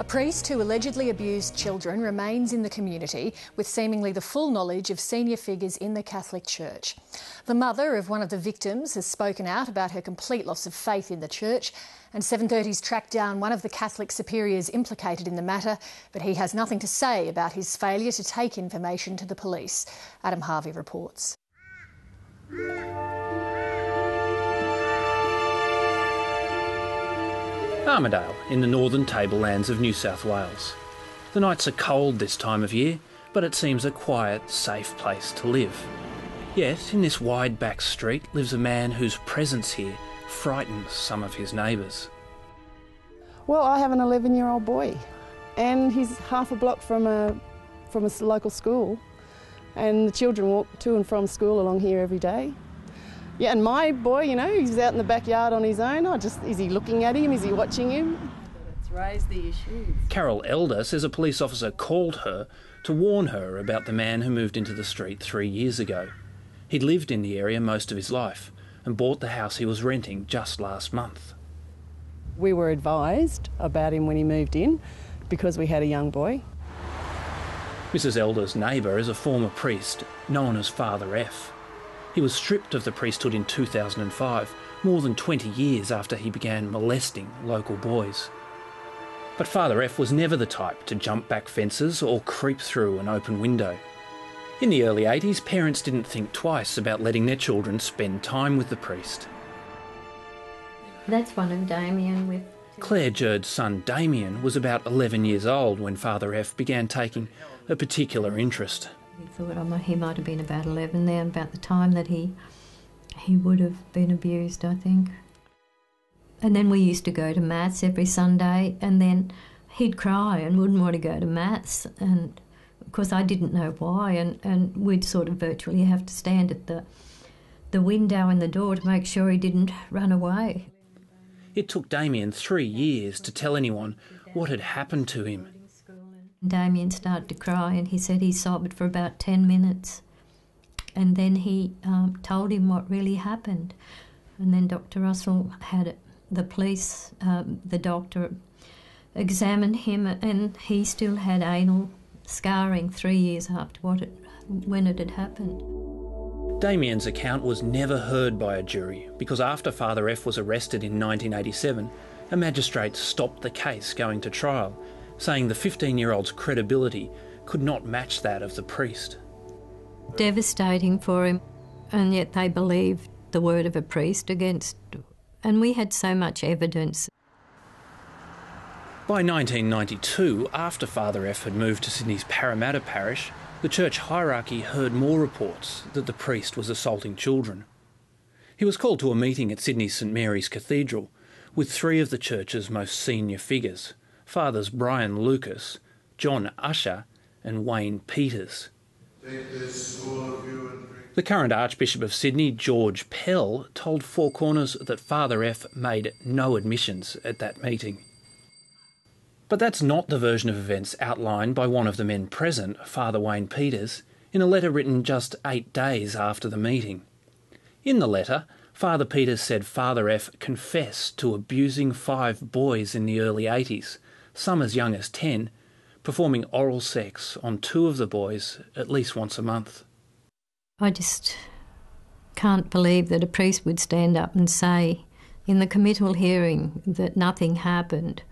A priest who allegedly abused children remains in the community with seemingly the full knowledge of senior figures in the Catholic Church. The mother of one of the victims has spoken out about her complete loss of faith in the Church, and 730's tracked down one of the Catholic superiors implicated in the matter, but he has nothing to say about his failure to take information to the police. Adam Harvey reports. Armidale, in the northern tablelands of New South Wales. The nights are cold this time of year, but it seems a quiet, safe place to live. Yet, in this wide back street lives a man whose presence here frightens some of his neighbours. Well, I have an 11 year old boy, and he's half a block from a, from a local school, and the children walk to and from school along here every day. Yeah, and my boy, you know, he's out in the backyard on his own. I just is he looking at him? Is he watching him? It's raised the issues. Carol Elder says a police officer called her to warn her about the man who moved into the street three years ago. He'd lived in the area most of his life and bought the house he was renting just last month. We were advised about him when he moved in because we had a young boy. Mrs. Elder's neighbour is a former priest known as Father F. He was stripped of the priesthood in 2005, more than 20 years after he began molesting local boys. But Father F was never the type to jump back fences or creep through an open window. In the early 80s, parents didn't think twice about letting their children spend time with the priest. That's one of Damien with. Claire Jurd's son Damien was about 11 years old when Father F began taking a particular interest. We thought oh, he might have been about 11 then, about the time that he he would have been abused, I think. And then we used to go to Mass every Sunday, and then he'd cry and wouldn't want to go to Mass. And of course, I didn't know why, and, and we'd sort of virtually have to stand at the, the window and the door to make sure he didn't run away. It took Damien three years to tell anyone what had happened to him. Damien started to cry and he said he sobbed for about 10 minutes. And then he um, told him what really happened. And then Dr. Russell had the police, um, the doctor, examined him and he still had anal scarring three years after what it, when it had happened. Damien's account was never heard by a jury because after Father F was arrested in 1987, a magistrate stopped the case going to trial saying the 15 year old's credibility could not match that of the priest. Devastating for him, and yet they believed the word of a priest against. And we had so much evidence. By 1992, after Father F had moved to Sydney's Parramatta parish, the church hierarchy heard more reports that the priest was assaulting children. He was called to a meeting at Sydney's St Mary's Cathedral with three of the church's most senior figures Fathers Brian Lucas, John Usher, and Wayne Peters. The current Archbishop of Sydney, George Pell, told Four Corners that Father F made no admissions at that meeting. But that's not the version of events outlined by one of the men present, Father Wayne Peters, in a letter written just eight days after the meeting. In the letter, Father Peters said Father F confessed to abusing five boys in the early 80s some as young as 10, performing oral sex on two of the boys at least once a month. I just can't believe that a priest would stand up and say in the committal hearing that nothing happened,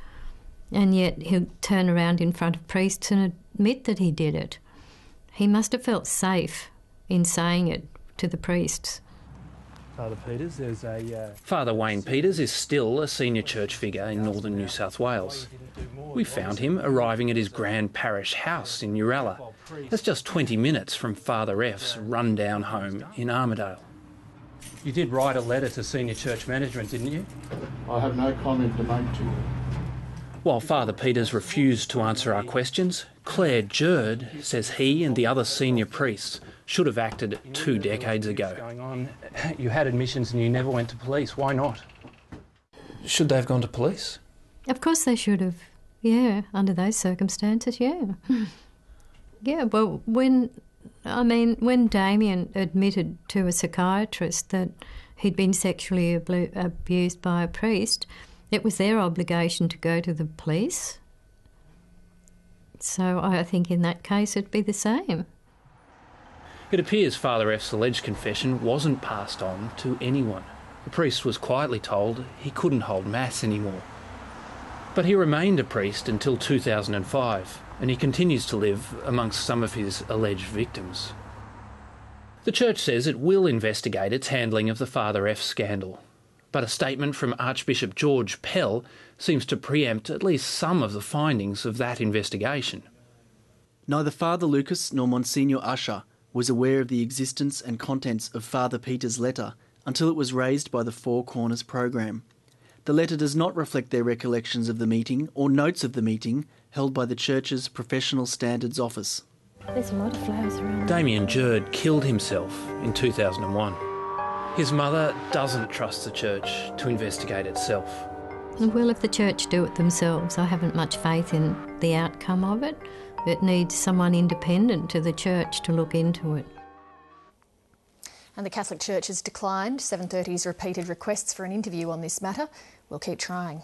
and yet he'll turn around in front of priests and admit that he did it. He must have felt safe in saying it to the priests. Father Peters, there's a. Uh... Father Wayne Peters is still a senior church figure in northern New South Wales. We found him arriving at his grand parish house in Uralla. That's just 20 minutes from Father F's rundown home in Armidale. You did write a letter to senior church management, didn't you? I have no comment to make to you. While Father Peters refused to answer our questions, Claire Jurd says he and the other senior priests should have acted two decades ago. Going on, you had admissions and you never went to police. Why not? Should they have gone to police? Of course they should have. Yeah, under those circumstances, yeah. yeah, well, when, I mean, when Damien admitted to a psychiatrist that he'd been sexually abused by a priest, it was their obligation to go to the police So I think in that case it'd be the same. It appears Father F's alleged confession wasn't passed on to anyone. The priest was quietly told he couldn't hold Mass anymore. But he remained a priest until 2005, and he continues to live amongst some of his alleged victims. The Church says it will investigate its handling of the Father F scandal, but a statement from Archbishop George Pell seems to preempt at least some of the findings of that investigation. Neither Father Lucas nor Monsignor Usher was aware of the existence and contents of Father Peter's letter until it was raised by the Four Corners program. The letter does not reflect their recollections of the meeting or notes of the meeting held by the Church's Professional Standards Office. There's a lot of flowers around. Damien Jurd killed himself in 2001. His mother doesn't trust the church to investigate itself. Well, if the church do it themselves, I haven't much faith in the outcome of it. It needs someone independent to the church to look into it. And the Catholic Church has declined 730's repeated requests for an interview on this matter. We'll keep trying.